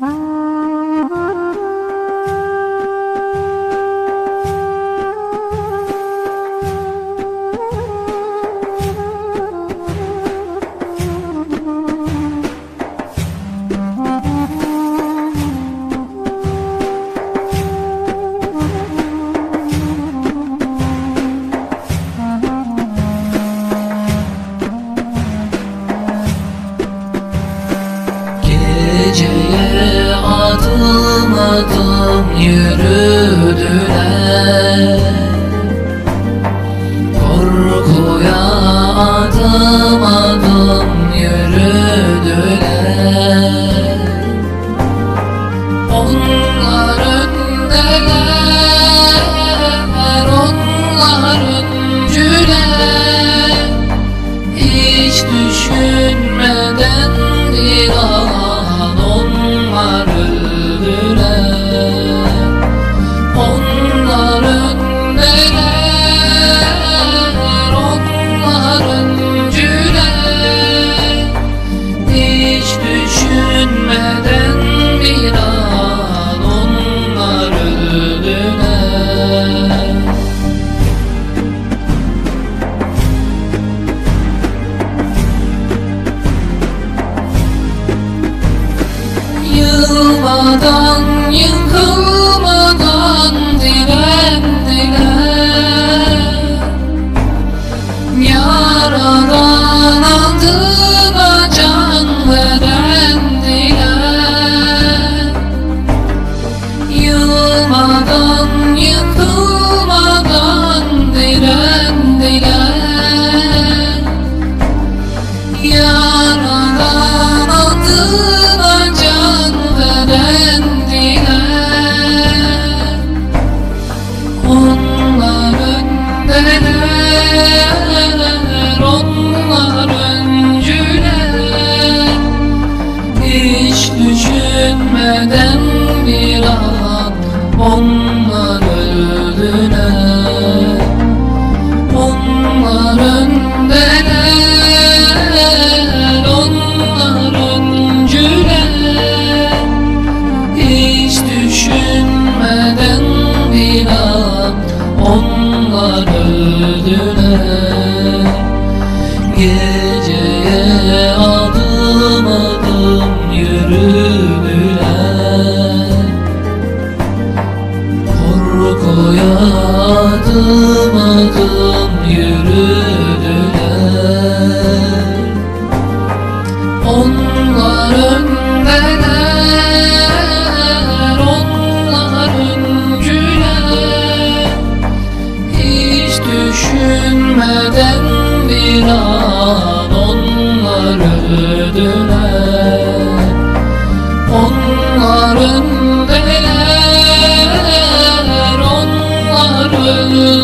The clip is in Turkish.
Bye. Geceye adım adım yürüdüler. Korkuya adım adım yürüdüler. Onlar öndeler, onlar öncüler Hiç düşünmeden bir an onlar öldüler onlar öndeler, onlar öncüler Hiç düşünmeden bir an onlar öldüler Geceye adım adım yürüdüler düşünmeden bir an onlar öldüler onlar öndeler, onlar öncüler